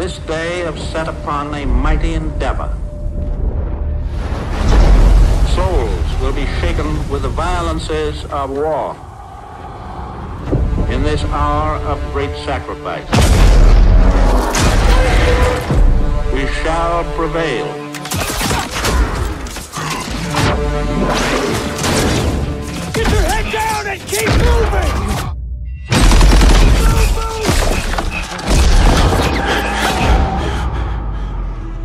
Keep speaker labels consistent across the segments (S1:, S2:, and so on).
S1: this day have set upon a mighty endeavor. Souls will be shaken with the violences of war in this hour of great sacrifice. We shall prevail.
S2: Get your head down and keep moving!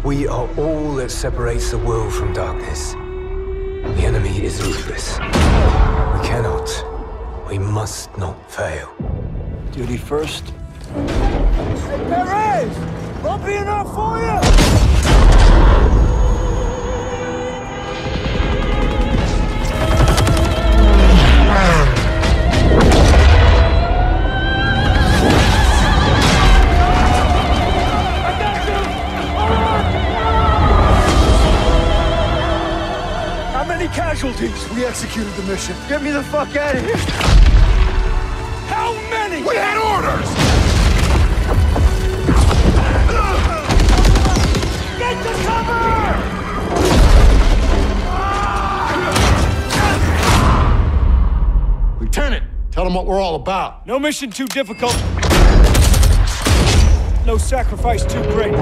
S3: We are all that separates the world from darkness. The enemy is ruthless. We cannot, we must not fail.
S4: Duty first.
S2: Hey, Many casualties?
S4: We executed the mission.
S2: Get me the fuck out of here! How many?
S4: We had orders!
S2: Get to cover!
S4: Lieutenant, tell them what we're all about.
S2: No mission too difficult. No sacrifice too great.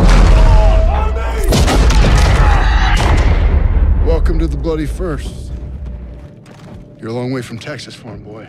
S4: Welcome to the Bloody First. You're a long way from Texas, farm boy.